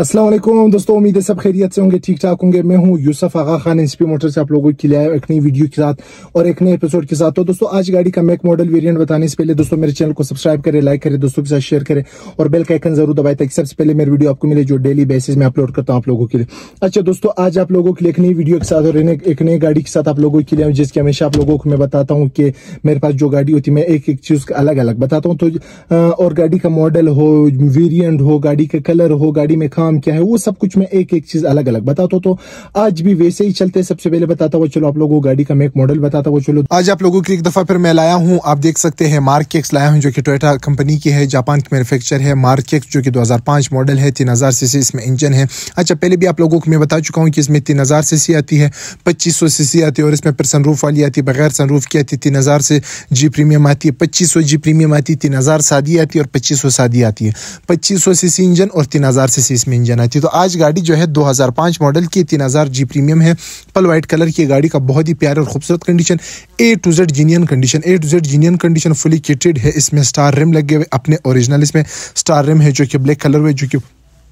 असलम दोस्तों उम्मीद है सब खैरियत से होंगे ठीक ठाक होंगे मैं हूँ यूसफ आगा खान एनसीपी मोटर से आप लोगों के लिए एक नई वीडियो के साथ और एक नए एपिसोड के साथ। तो दोस्तों, आज गाड़ी का मैक मॉडल वेरिएंट बताने से पहले दोस्तों, मेरे चैनल को सब्सक्राइब करें लाइक करें, दोस्तों के साथ शेयर करें और बेल का आइकन ज़रूर दबाए ताकि सबसे पहले मेरी वीडियो आपको मिले जो डेली बेसिस में अपलोड करता हूँ आप लोगों के लिए। अच्छा दोस्तों, आज आप लोगों के लिए एक नई वीडियो के साथ और एक नई गाड़ी के साथ आप लोगों के लिए जिसके हमेशा आप लोगों को मैं बताता हूँ कि मेरे पास जो गाड़ी होती है, मैं एक एक चीज़ अलग अलग बताता हूँ। तो और गाड़ी का मॉडल हो वेरियंट हो, गाड़ी का कलर हो, गाड़ी में काम क्या है, वो सब कुछ मैं एक एक चीज़ अलग अलग बताता हूँ। तो आज भी वैसे ही चलते सबसे पहले बताता हुआ चलो आप लोगों को गाड़ी का मैं एक मॉडल बताता हुआ चलो। आज आप लोगों की एक दफ़ा फिर मैं लाया हूँ। आप देख सकते हैं मार्केक्स लाया हूँ, जो कि टोयोटा कंपनी की है, जापान की मैन्युफैक्चर है। मार्केक्स जो कि 2005 मॉडल है, तीन हज़ार इसमें इंजन है। अच्छा पहले भी आप लोगों को मैं बता चुका हूँ कि इसमें तीन हज़ार आती है, पच्चीस सौ आती है और इसमें फिर सनरूफ वाली आती है, बगैर सनरूफ की आती है, तीन हज़ार से जी प्रीमियम आती है, पच्चीस सौ जी प्रीमियम आती है, तीन हज़ार सादी आती है और पच्चीस सौ सादी आती है। पच्चीस सौ सी इंजन और तीन हज़ार सी इसमें इंजन आती है तो आज गाड़ी जो है दो 2005 मॉडल की तीन हज़ार जी प्रीमियम है। पल वाइट कलर की गाड़ी का बहुत ही प्यार और खूबसूरत condition A to Z genuine condition A to Z genuine condition fully kitted है। इसमें स्टार रिम लगे हुए अपने ओरिजिनल इसमें। स्टार रिम है जो कि ब्लैक कलर हुए, जो कि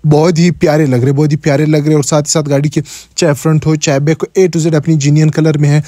बहुत ही प्यारे लग रहे, बहुत ही प्यारे लग रहे और साथ ही साथ गाड़ी के चाहे फ्रंट हो, चाहे बैक हो ए टू जेड अपनी जीनियन कलर में है।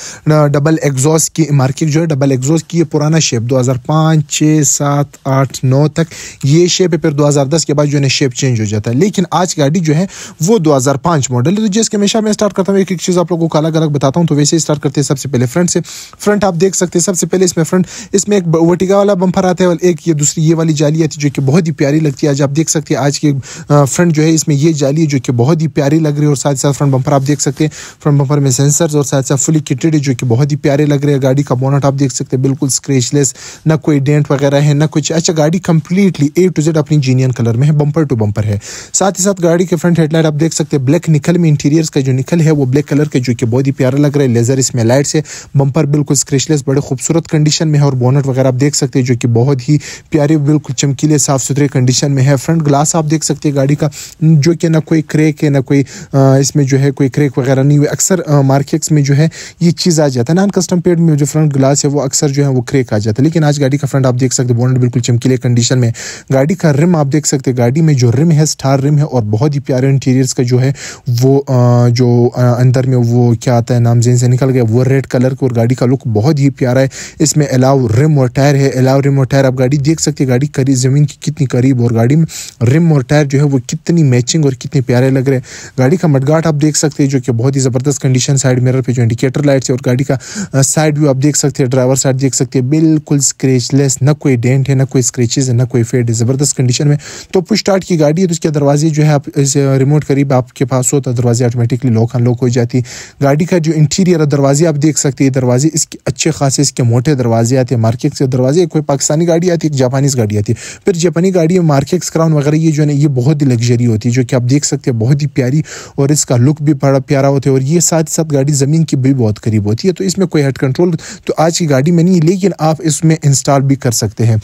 डबल एग्जॉस की मार्केट जो है डबल एग्जॉस की पुराना शेप 2005 छः सात, आठ, नौ तक ये शेप है, फिर 2010 के बाद जो है शेप चेंज हो जाता है। लेकिन आज गाड़ी जो है, वो 2005 मॉडल है। तो जिसके हमेशा मैं स्टार्ट करता हूँ, एक एक चीज़ आप लोगों को अलग अलग बताता हूँ तो वैसे ही स्टार्ट करते हैं सबसे पहले फ्रंट से। फ्रंट आप देख सकते हैं, सबसे पहले इसमें फ्रंट इसमें एक वर्टिगा वाला बम्फर आता है और एक ये दूसरी ये वाली जाली आती है, जो कि बहुत ही प्यारी लगती है। आज आप देख सकते हैं, आज की फ्रंट जो है इसमें ये जाली है जो कि बहुत ही प्यारी लग रही है और साथ साथ फ्रंट बम्पर आप देख सकते हैं। फ्रंट बम्पर में सेंसर और साथ साथ फुली किटेड है जो कि बहुत ही प्यारे लग रहे हैं। गाड़ी का बोनट आप देख सकते हैं, बिल्कुल स्क्रेचलेस ना कोई डेंट वगैरह है, ना कुछ। अच्छा गाड़ी कंप्लीटली ए टू जेड अपनी जीनियन कलर में है बम्पर टू बम्पर है। साथ ही साथ गाड़ी के फ्रंट हेडलाइट आप देख सकते हैं ब्लैक निकल में इंटीरियर का जो निकल है, वो ब्लैक कलर के जो कि बहुत ही प्यारा लग रहा है। लेजर इसमें लाइट से बम्पर बिल्कुल स्क्रेचलेस बड़े खूबसूरत कंडीशन में है और बोनट वगैरह आप देख सकते हैं जो कि बहुत ही प्यारे, बिल्कुल चमकीले साफ़ सुथरे कंडीशन में है। फ्रंट ग्लास आप देख सकते हैं, गाड़ी का जो कि ना कोई क्रेक है, ना कोई इसमें जो है कोई क्रेक वगैरह नहीं हुई अक्सर मार्केट्स में जो है ये चीज़ आ जाता है। नॉन कस्टम पेड में जो फ्रंट ग्लास है, वो अक्सर जो है वो क्रेक आ जाता है। लेकिन आज गाड़ी का फ्रंट आप देख सकते बोनट बिल्कुल चमकीले कंडीशन में गाड़ी का रिम आप देख सकते गाड़ी में जो रिम है स्टार रिम है, और बहुत ही प्यारे इंटीरियर्स का जो है, वो जो अंदर में वो क्या आता है, नाम जेन से निकल गया, वो रेड कलर का और गाड़ी का लुक बहुत ही प्यारा है। इसमें अलाव रिम और टायर है अलाव रिम और टायर आप गाड़ी देख सकते हैं, गाड़ी करीब, ज़मीन की कितनी करीब, और गाड़ी में रिम और टायर जो है वो कितनी मैचिंग और कितने प्यारे लग रहे हैं। गाड़ी का मडगाट आप देख सकते हैं, जो कि बहुत ही ज़बरदस्त कंडीशन साइड मिरर पे जो इंडिकेटर लाइट्स है, और गाड़ी का साइड व्यू आप देख सकते हैं ड्राइवर साइड देख सकते हैं, बिल्कुल स्क्रेचलेस न कोई डेंट है, ना कोई स्क्रेचेज है, ना कोई फेड है, ज़बरदस्त कंडीशन में। तो पुश स्टार्ट की गाड़ी है तो उसके दरवाजे जो है आप, इस रिमोट करीब आपके पास हो तो दरवाजे ऑटोमेटिकली लॉक अनलॉक हो जाती गाड़ी का जो इंटीरियर दरवाजे आप देख सकते हैं दरवाजे इसके अच्छे खासे, इसके मोटे दरवाजे आते हैं मार्केट से दरवाजे कोई पाकिस्तानी गाड़ी आती है जापानीज गाड़ी आती है। फिर जापानी गाड़ी मार्केट क्राउन वगैरह, ये जो है ये बहुत ही लग्जरी होती है, जो कि आप देख सकते हैं, बहुत ही प्यारी और इसका लुक भी बड़ा प्यारा होता है। और ये साथ ही साथ गाड़ी ज़मीन की भी बहुत करीब होती है तो इसमें कोई हेड कंट्रोल तो आज की गाड़ी में नहीं, लेकिन आप इसमें इंस्टॉल भी कर सकते हैं।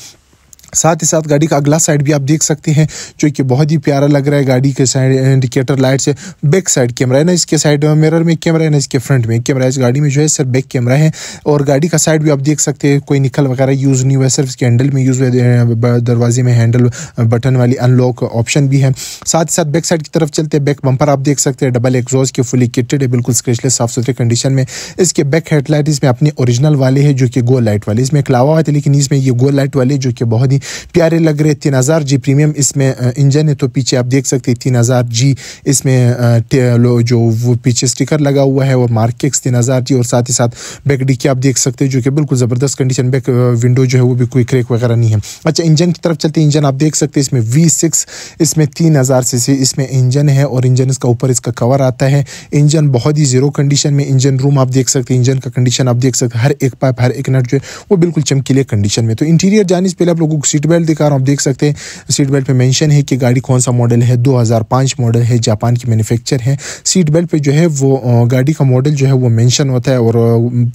साथ ही साथ गाड़ी का अगला साइड भी आप देख सकते हैं, जो कि बहुत ही प्यारा लग रहा है गाड़ी के साइड इंडिकेटर लाइट से बैक साइड कैमरा है ना, इसके साइड मिरर में कैमरा है ना, इसके फ्रंट में कैमरा है। इस गाड़ी में जो है सर बैक कैमरा है, और गाड़ी का साइड भी आप देख सकते हैं, कोई निकल वगैरह यूज़ नहीं हुआ सिर्फ़ इसके हैंडल में यूज़ हुआ दरवाजे में हैंडल बटन वाली अनलॉक ऑप्शन भी है। साथ ही साथ बैक साइड की तरफ़ चलते हैं बैक बंपर आप देख सकते हैं डबल एग्जॉस के फुली किटेड है, बिल्कुल स्क्रेचलेस साफ़ सुथरे कंडीशन में। इसके बैक हेडलाइट इसमें अपनी ओरिजिनल वाले है, जो कि गोल लाइट वाले। इसमें एक लावा था लेकिन इसमें ये गोल लाइट वाले, जो कि बहुत ही प्यारे लग रहे तीन हज़ार जी प्रीमियम इसमें इंजन है तो पीछे आप देख सकते हैं तीन हज़ार जी इसमें जो वो पीछे स्टिकर लगा हुआ है और मार्केक्स तीन हज़ार जी और साथ ही साथ बैक डिक्की आप देख सकते हैं जो कि बिल्कुल ज़बरदस्त कंडीशन बैक विंडो जो है वो भी कोई क्रेक वगैरह नहीं है। अच्छा इंजन की तरफ़ चलते इंजन आप देख सकते हैं इसमें वी सिक्स इसमें तीन हज़ार सी इसमें इंजन है और इंजन इसका ऊपर इसका कवर आता है। इंजन बहुत ही ज़ीरो कंडीशन में इंजन रूम आप देख सकते हैं। इंजन का कंडीशन आप देख सकते हैं। हर एक पाइप हर एक नट जो है वो बिल्कुल चमकीले कंडीशन में। तो इंटीरियर जाने से पहले आप लोगों को सीट बेल्ट दिखा रहा हूँ, आप देख सकते हैं। सीट बेल्ट पे मेंशन है कि गाड़ी कौन सा मॉडल है? 2005 मॉडल है, जापान की मैन्युफैक्चर है। सीट बेल्ट पे जो है वो गाड़ी का मॉडल जो है वो मेंशन होता है और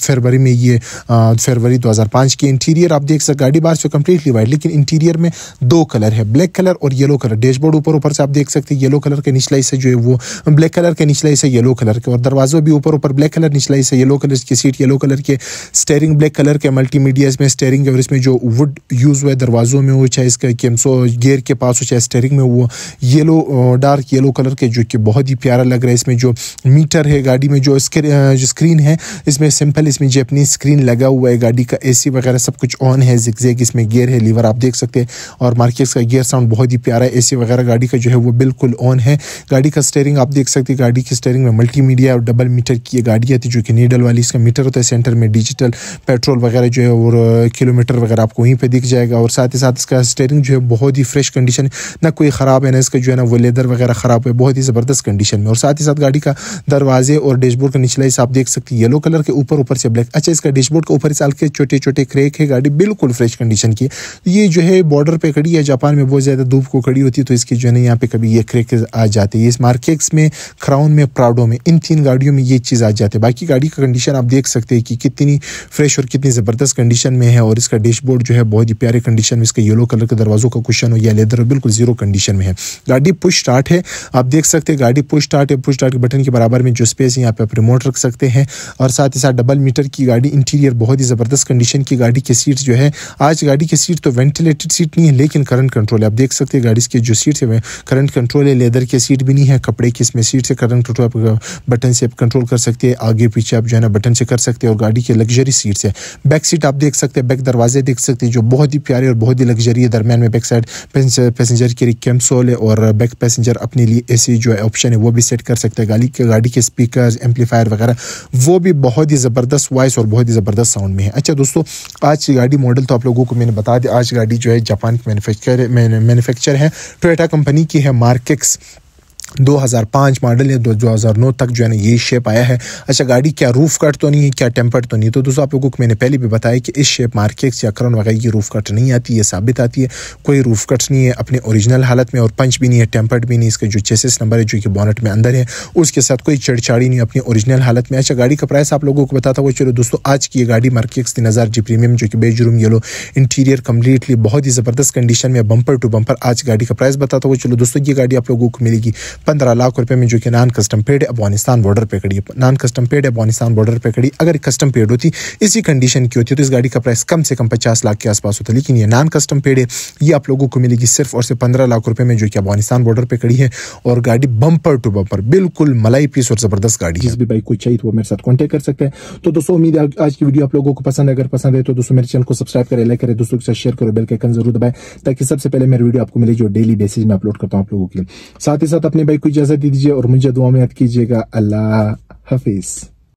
फरवरी में ये फरवरी 2005 की इंटीरियर आप देख सकते गाड़ी बाहर से कम्प्लीटली वाइट लेकिन इंटीरियर में दो कलर है ब्लैक कलर और येलो कलर डैशबोर्ड ऊपर ऊपर से आप देख सकते हैं येलो कलर के निचलाई से जो है वो ब्लैक कलर के निचलाई से येलो कलर के, और दरवाजों भी ऊपर ऊपर ब्लैक कलर निचलाई से येलो कलर की सीट येलो कलर के स्टेयरिंग ब्लैक कलर के मल्टीमीडिया में स्टेयरिंग और इसमें जो वुड यूज़ हुआ है, दरवाज़ों में हो चाहे इसका केमसो गेयर के पास हो, चाहे स्टेरिंग में वो येलो डार्क येलो कलर के, जो कि बहुत ही प्यारा लग रहा है। इसमें जो मीटर है गाड़ी में, जो स्क्रीन है, इसमें सिंपल इसमें जो अपनी स्क्रीन लगा हुआ है, गाड़ी का एसी वगैरह सब कुछ ऑन है जिक इसमें गेयर है, लीवर आप देख सकते हैं। और मार्केट का गियर साउंड बहुत ही प्यारा है, एसी वगैरह गाड़ी का जो है वो बिल्कुल ऑन है। गाड़ी का स्टेयरिंग आप देख सकते हैं, गाड़ी की स्टेयरिंग में मल्टीमीडिया और डबल मीटर की गाड़ी आती है, जो कि नीडल वाली, इसका मीटर होता है सेंटर में डिजिटल पेट्रोल वगैरह जो है, और किलोमीटर वगैरह आपको वहीं पर दिख जाएगा। और साथ ही साथ इसका स्टेयरिंग जो है बहुत ही फ्रेश कंडीशन ना कोई ख़राब है, ना इसका जो है ना वो लेदर वगैरह ख़राब है, बहुत ही ज़बरदस्त कंडीशन में और साथ ही साथ गाड़ी का दरवाजे और डैशबोर्ड का निचला हिस्सा आप देख सकते हैं येलो कलर के ऊपर ऊपर से ब्लैक अच्छा इसका डैशबोर्ड के ऊपर साल के छोटे छोटे क्रेक है, गाड़ी बिल्कुल फ्रेश कंडीशन की ये जो है बॉर्डर पर खड़ी है, जापान में बहुत ज़्यादा धूप को खड़ी होती है तो इसकी जो है ना यहाँ पे कभी ये क्रेक आ जाते हैं। इस मार्केट्स में क्राउन में प्राउडो में, इन तीन गाड़ियों में ये चीज़ आ जाती है। बाकी गाड़ी का कंडीशन आप देख सकते हैं कि कितनी फ्रेश और कितनी ज़बरदस्त कंडीशन में है, और इसका डैशबोर्ड जो है बहुत ही प्यारे कंडीशन में इसका येलो कलर के दरवाजों का क्वेश्चन हो या लेदर बिल्कुल ज़ीरो कंडीशन में है। गाड़ी पुश स्टार्ट है। आप देख सकते हैं, गाड़ी पुश स्टार्ट है। पुश स्टार्ट के बटन के बराबर में जो स्पेस है, यहाँ पे आप रिमोट रख सकते हैं। और साथ ही साथ डबल मीटर की गाड़ी इंटीरियर बहुत ही ज़बरदस्त कंडीशन की गाड़ी की सीट जो है, आज गाड़ी की सीट तो वेंटिलेटेड सीट नहीं है, लेकिन करंट कंट्रोल है। आप देख सकते हैं, गाड़ी की जो सीट है करंट कंट्रोल है लेदर की सीट भी नहीं है, कपड़े की इसमें सीट से करंट कंट्रोल आप बटन से कंट्रोल कर सकते हैं। आगे पीछे आप जो है ना बटन से कर सकते हैं और गाड़ी की लग्जरी सीट है। बैक सीट आप देख सकते हैं बैक दरवाजे देख सकते हैं, जो बहुत ही प्यारे और बहुत ही लग्जरी है। दरमियान में बैक साइड पैसेंजर के लिए कैम्सोल है और बैक पैसेंजर अपने लिए ऐसी जो है ऑप्शन है, वो भी सेट कर सकते हैं। गाड़ी के गाड़ी के स्पीकर एम्पलीफायर वगैरह, वो भी बहुत ही ज़बरदस्त वॉइस और बहुत ही ज़बरदस्त साउंड में है। अच्छा दोस्तों, आज की गाड़ी मॉडल तो आप लोगों को मैंने बता दिया, आज गाड़ी जो है जापान की मैनुफेक्चर मैनुफेक्चर है। टोयटा कंपनी की है मार्केक्स 2005 मॉडल हज़ार नौ तक जो है ना ये शेप आया है। अच्छा गाड़ी क्या रूफ कट तो नहीं है, क्या टेम्पर्ड तो नहीं तो दोस्तों, आप लोगों को मैंने पहले भी बताया कि इस शेप मार्केट या करन वगैरह की रूफ कट नहीं आती है साबित आती है। कोई रूफ कट नहीं है अपने ओरिजिनल हालत में और पंच भी नहीं है टेम्पर्ड भी नहीं, इसका जो चेसिस नंबर है, जो कि बॉनेट में अंदर है, उसके साथ कोई चढ़चाड़ी नहीं अपनी ओरिजिनल हालत में। अच्छा गाड़ी का प्राइस आप लोगों को बताता हुआ, चलो दोस्तों, आज की ये गाड़ी मार्केट तीन हज़ार जी प्रीमियम जो कि बेजरूम येलो इंटीरियर कम्प्लीटली बहुत ही ज़बरदस्त कंडीशन में बम्पर टू बम्पर आज गाड़ी का प्राइस बताता हुआ, चलो दोस्तों, ये गाड़ी आप लोगों को मिलेगी। पंद्रह लाख रुपए में जो कि non custom paid Afghanistan border पे खड़ी non custom paid Afghanistan border पे खड़ी। अगर कस्टम पेड होती, इसी कंडीशन की होती तो इस गाड़ी का प्राइस कम से कम पचास लाख के आसपास होता। लेकिन ये नॉन कस्टम पेड है, ये आप लोगों को मिलेगी सिर्फ़ और सिर्फ़ पंद्रह लाख रुपये में, जो कि अफ़गानिस्तान बॉर्डर पर खड़ी है। और गाड़ी बम्पर टू बम्पर बिल्कुल मलाई पीस और ज़बरदस्त गाड़ी जिस भी बाइक को चाहिए तो वो मेरे साथ कॉन्टेक्ट कर सकते हैं। तो दोस्तों, उम्मीद है आज की वीडियो आप लोगों को पसंद है। अगर पसंद है तो दोस्तों, मेरे चैनल को सब्सक्राइब करें लाइक करें, दोस्तों के साथ शेयर करो बेल के आइकन ज़रूर दबाएँ, ताकि सबसे पहले मेरी वीडियो आपको मिले, जो डेली बेसिस में अपलोड करता हूँ आप लोगों के लिए। साथ ही साथ अपने बाइक को इजाज़त दीजिए और मुझे दुआ में याद कीजिएगा। अल्लाह हाफिज़।